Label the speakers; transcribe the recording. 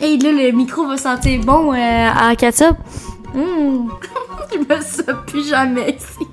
Speaker 1: Hey, là, le micro va sentir bon euh, à ketchup. Hum. Mmh. Je me sens plus jamais ici.